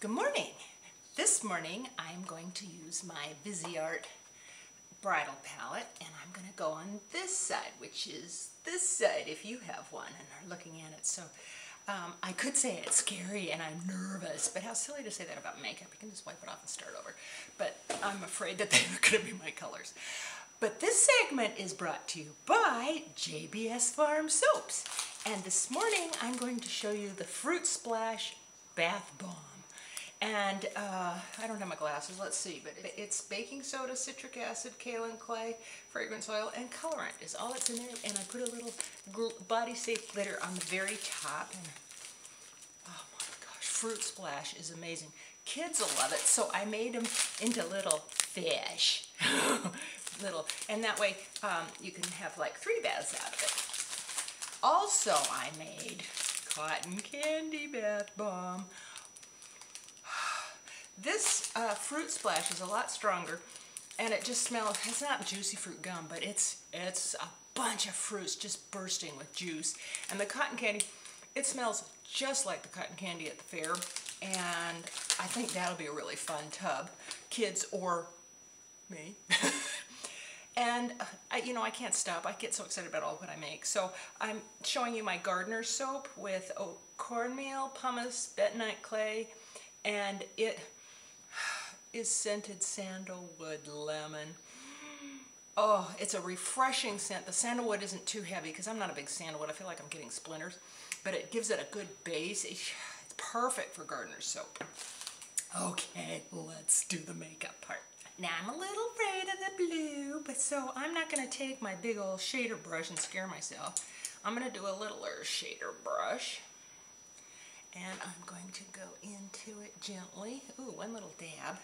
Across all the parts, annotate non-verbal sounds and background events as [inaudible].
Good morning. This morning I'm going to use my Viseart bridal palette and I'm going to go on this side, which is this side if you have one and are looking at it. So um, I could say it's scary and I'm nervous, but how silly to say that about makeup. You can just wipe it off and start over. But I'm afraid that [laughs] they're going to be my colors. But this segment is brought to you by JBS Farm Soaps. And this morning I'm going to show you the Fruit Splash Bath Bomb. And uh, I don't have my glasses, let's see, but it's baking soda, citric acid, kaolin clay, fragrance oil, and colorant is all that's in there. And I put a little body safe glitter on the very top. And oh my gosh, Fruit Splash is amazing. Kids will love it, so I made them into little fish. [laughs] little, and that way um, you can have like three baths out of it. Also, I made cotton candy bath bomb. This uh, fruit splash is a lot stronger and it just smells, it's not juicy fruit gum, but it's, it's a bunch of fruits just bursting with juice. And the cotton candy, it smells just like the cotton candy at the fair. And I think that'll be a really fun tub, kids or me. [laughs] and uh, I, you know, I can't stop. I get so excited about all what I make. So I'm showing you my gardener soap with oh, cornmeal, pumice, bentonite clay, and it is scented sandalwood lemon. Oh, it's a refreshing scent. The sandalwood isn't too heavy because I'm not a big sandalwood. I feel like I'm getting splinters, but it gives it a good base. It's perfect for gardener soap. Okay, let's do the makeup part. Now I'm a little afraid of the blue, but so I'm not going to take my big old shader brush and scare myself. I'm going to do a littler shader brush. And I'm going to go into it gently. Ooh, one little dab.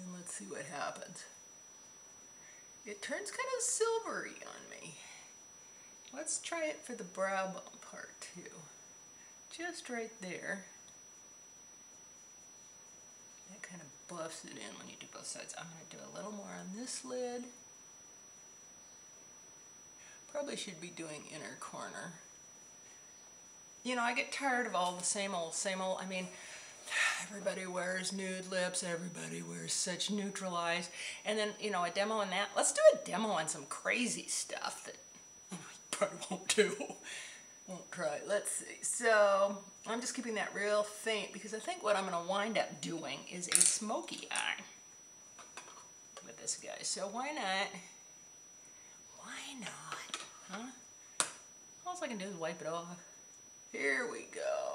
And let's see what happens. It turns kind of silvery on me. Let's try it for the brow bone part too. Just right there. That kind of buffs it in when you do both sides. I'm going to do a little more on this lid. Probably should be doing inner corner you know, I get tired of all the same old, same old. I mean, everybody wears nude lips, everybody wears such neutralized. And then, you know, a demo on that. Let's do a demo on some crazy stuff that you, know, probably won't do. won't try. Let's see. So, I'm just keeping that real faint because I think what I'm going to wind up doing is a smoky eye with this guy. So why not? Why not? Huh? All I can do is wipe it off. Here we go.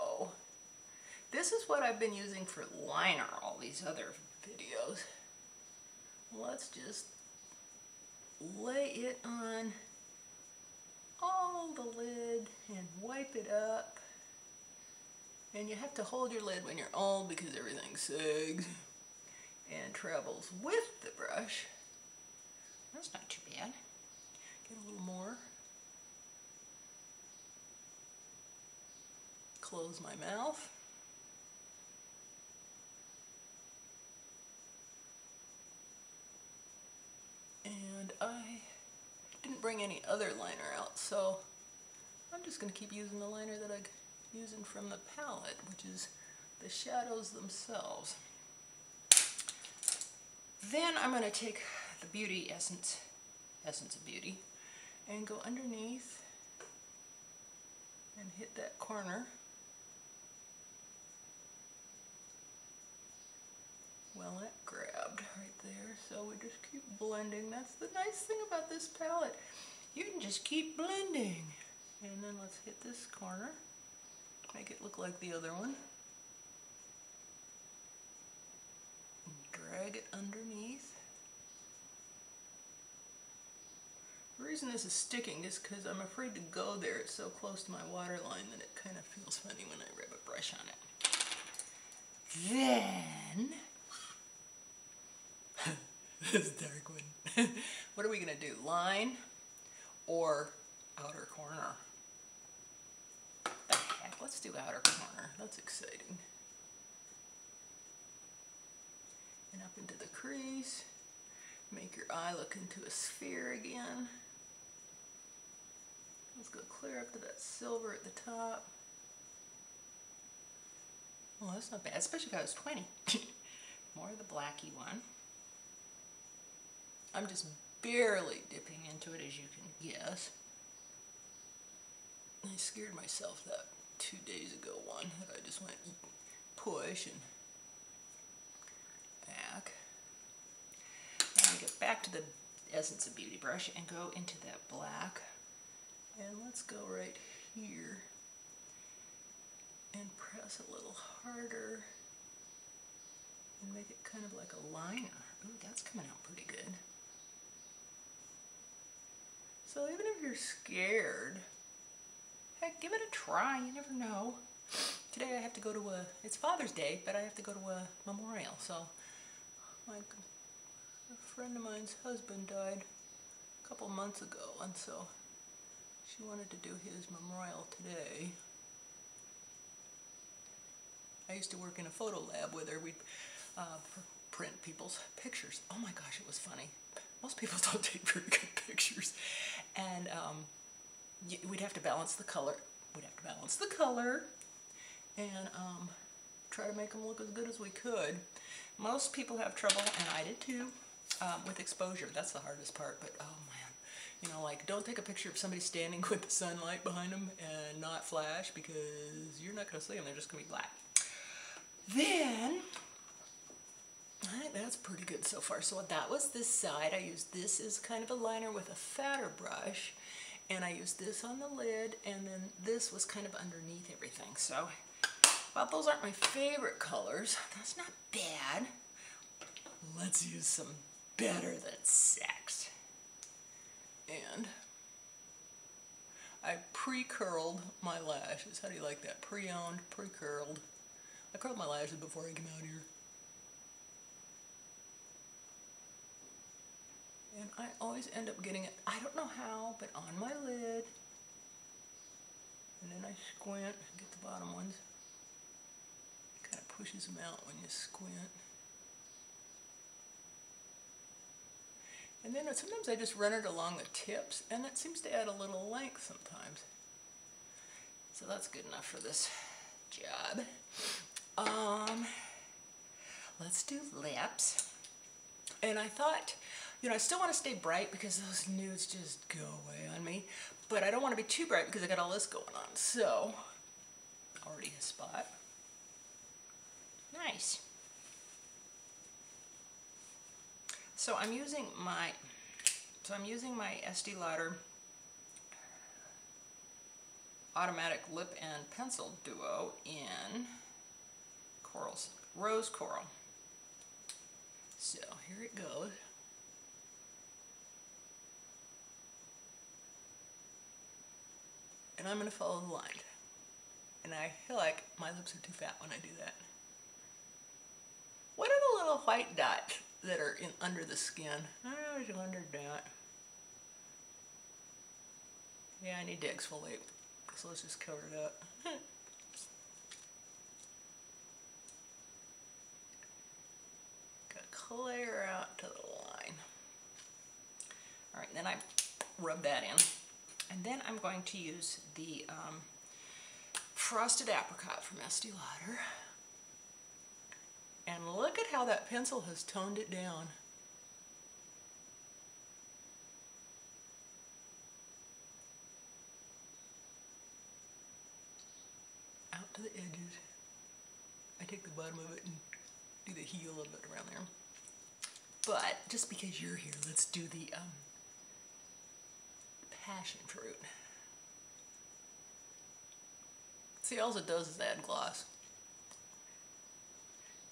This is what I've been using for liner all these other videos. Let's just lay it on all the lid and wipe it up. And you have to hold your lid when you're old because everything sags and travels with the brush. That's not too bad. Get a little more. close my mouth. And I bring any other liner out, so I'm just going to keep using the liner that I'm using from the palette, which is the shadows themselves. Then I'm going to take the Beauty Essence, Essence of Beauty, and go underneath and hit that corner Well, grabbed right there, so we just keep blending. That's the nice thing about this palette. You can just keep blending. And then let's hit this corner. Make it look like the other one. Drag it underneath. The reason this is sticking is because I'm afraid to go there. It's so close to my waterline that it kind of feels funny when I rub a brush on it. Then [laughs] this dark one. [laughs] what are we going to do? Line or outer corner? The heck? Let's do outer corner. That's exciting. And up into the crease. Make your eye look into a sphere again. Let's go clear up to that silver at the top. Well, that's not bad, especially if I was 20. [laughs] More of the blacky one. I'm just barely dipping into it, as you can guess. I scared myself that two days ago one that I just went push and back. Now get back to the Essence of Beauty brush and go into that black. And let's go right here and press a little harder and make it kind of like a liner. Ooh, that's coming out pretty good. So even if you're scared, heck, give it a try. You never know. Today I have to go to a, it's Father's Day, but I have to go to a memorial. So like a friend of mine's husband died a couple months ago, and so she wanted to do his memorial today. I used to work in a photo lab with her. We'd uh, print people's pictures. Oh my gosh, it was funny. Most people [laughs] don't take very good pictures. And um, we'd have to balance the color. We'd have to balance the color and um, try to make them look as good as we could. Most people have trouble, and I did too, um, with exposure. That's the hardest part, but oh man. You know, like, don't take a picture of somebody standing [laughs] with the sunlight behind them and not flash because you're not going to see them. They're just going to be black. Then, Think that's pretty good so far. So that was this side. I used this as kind of a liner with a fatter brush. And I used this on the lid, and then this was kind of underneath everything. So, well, those aren't my favorite colors. That's not bad. Let's use some better than sex. And I pre-curled my lashes. How do you like that? Pre-owned, pre-curled. I curled my lashes before I came out here. And I always end up getting it, I don't know how, but on my lid. And then I squint, and get the bottom ones. Kind of pushes them out when you squint. And then sometimes I just run it along the tips, and that seems to add a little length sometimes. So that's good enough for this job. Um, let's do lips. And I thought, you know, I still want to stay bright because those nudes just go away on me. But I don't want to be too bright because I got all this going on. So, already a spot. Nice. So I'm using my, so I'm using my Estee Lauder automatic lip and pencil duo in corals, rose coral. So here it goes. And I'm to follow the line. And I feel like my lips are too fat when I do that. What are the little white dots that are in under the skin? I always wondered that. Yeah, I need to exfoliate. So let's just cover it up. [laughs] clear out to the line. All right, then I rub that in. And then I'm going to use the um, Frosted Apricot from Estee Lauder. And look at how that pencil has toned it down. Out to the edges. I take the bottom of it and do the heel a little bit around there. But just because you're here, let's do the um, passion fruit. See, all it does is add gloss.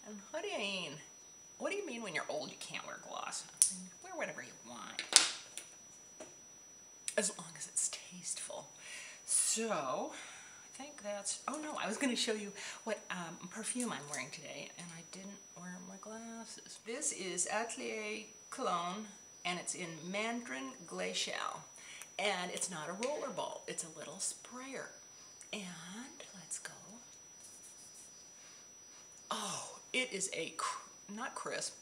And what do you mean? What do you mean when you're old you can't wear gloss? wear whatever you want. As long as it's tasteful. So, I think that's, oh no, I was going to show you what um, perfume I'm wearing today, and I didn't wear my glasses. This is Atelier Cologne, and it's in Mandarin Glacial. And it's not a roller ball, it's a little sprayer. And let's go. Oh, it is a, not crisp,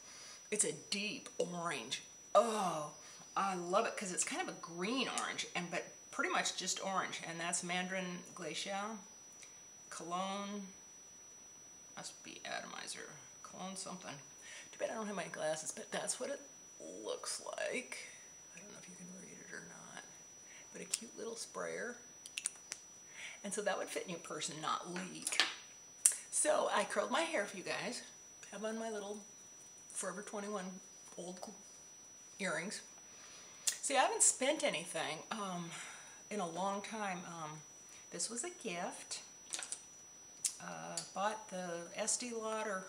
it's a deep orange. Oh, I love it because it's kind of a green orange, and but pretty much just orange. And that's Mandarin Glacial, Cologne, Must be atomizer. Clone something. Too bad I don't have my glasses, but that's what it looks like. I don't know if you can read it or not. But a cute little sprayer. And so that would fit in your purse and not leak. So I curled my hair for you guys. Have on my little Forever 21 old earrings. See, I haven't spent anything um, in a long time. Um, this was a gift. Uh, bought the Estee Lauder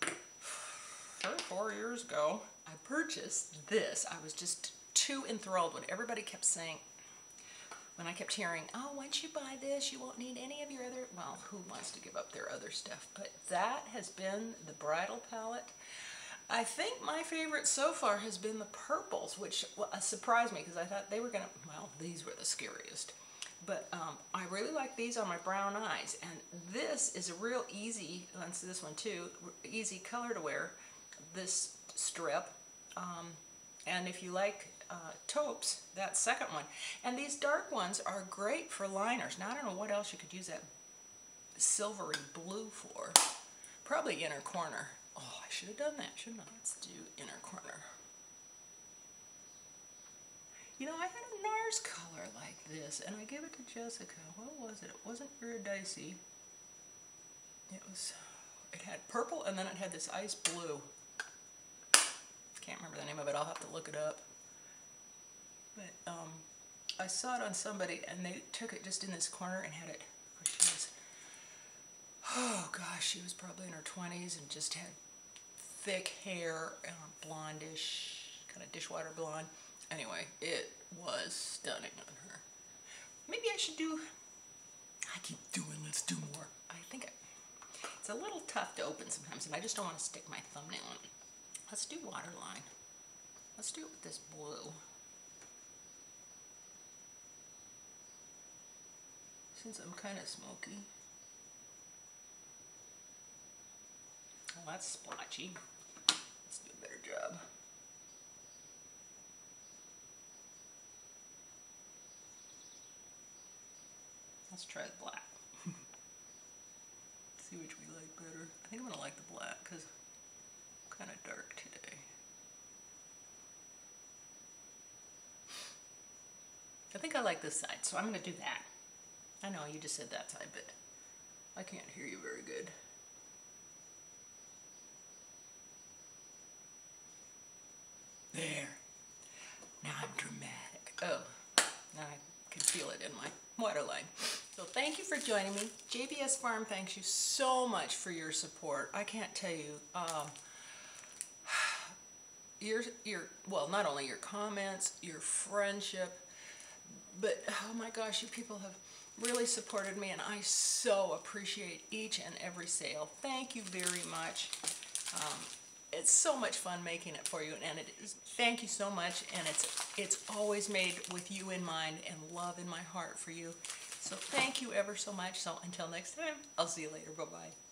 [sighs] three or four years ago. I purchased this. I was just too enthralled when everybody kept saying, when I kept hearing, oh, once you buy this, you won't need any of your other, well, who wants to give up their other stuff? But that has been the bridal palette. I think my favorite so far has been the purples, which uh, surprised me because I thought they were going to, well, these were the scariest. But um, I really like these on my brown eyes. And this is a real easy, and this one too, easy color to wear, this strip. Um, and if you like uh, taupes, that second one. And these dark ones are great for liners. Now, I don't know what else you could use that silvery blue for. Probably inner corner. Oh, I should have done that, shouldn't I? Let's do inner corner. You know, I had a NARS color like this, and I gave it to Jessica. What was it? It wasn't iridescent. It was, it had purple, and then it had this ice blue. Can't remember the name of it. I'll have to look it up. But um, I saw it on somebody, and they took it just in this corner and had it. She was, oh gosh, she was probably in her 20s and just had thick hair, uh, blondish, kind of dishwater blonde. Anyway, it was stunning on her. Maybe I should do, I keep doing, let's do more. I think I, it's a little tough to open sometimes, and I just don't want to stick my thumbnail in it. Let's do waterline. Let's do it with this blue. since I'm kind of smoky. Well, that's splotchy. Let's do a better job. Let's try the black. [laughs] See which we like better. I think I'm to like the black because kind of dark today. I think I like this side, so I'm going to do that. I know you just said that side, but I can't hear you very good. There. Now I'm dramatic. Oh, now I can feel it in my waterline. So thank you for joining me. JBS Farm thanks you so much for your support. I can't tell you. Um, your, your, well, not only your comments, your friendship, but oh my gosh, you people have really supported me and I so appreciate each and every sale. Thank you very much. Um, it's so much fun making it for you and it is thank you so much and it's it's always made with you in mind and love in my heart for you so thank you ever so much so until next time i'll see you later bye bye